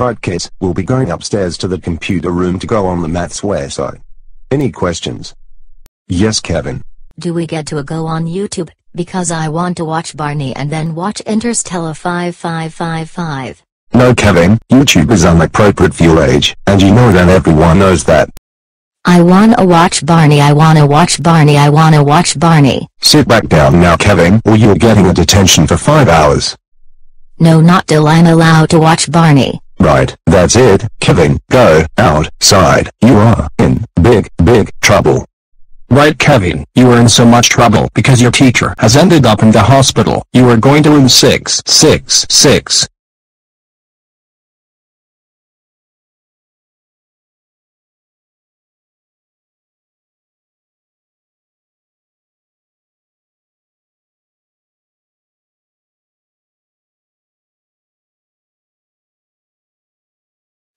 Alright kids, we'll be going upstairs to the computer room to go on the maths website. Any questions? Yes Kevin. Do we get to go on YouTube? Because I want to watch Barney and then watch Interstellar 5555. No Kevin, YouTube is inappropriate for your age, and you know that everyone knows that. I wanna watch Barney I wanna watch Barney I wanna watch Barney. Sit back down now Kevin or you're getting a detention for 5 hours. No not till I'm allowed to watch Barney. Right, that's it, Kevin, go, outside, you are in big, big trouble. Right Kevin, you are in so much trouble because your teacher has ended up in the hospital. You are going to room 666.